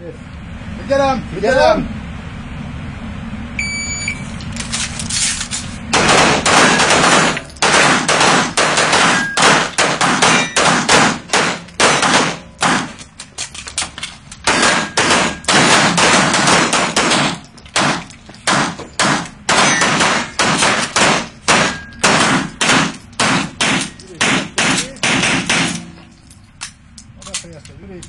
Yes. Gidelim. Gidelim. Yürü iç.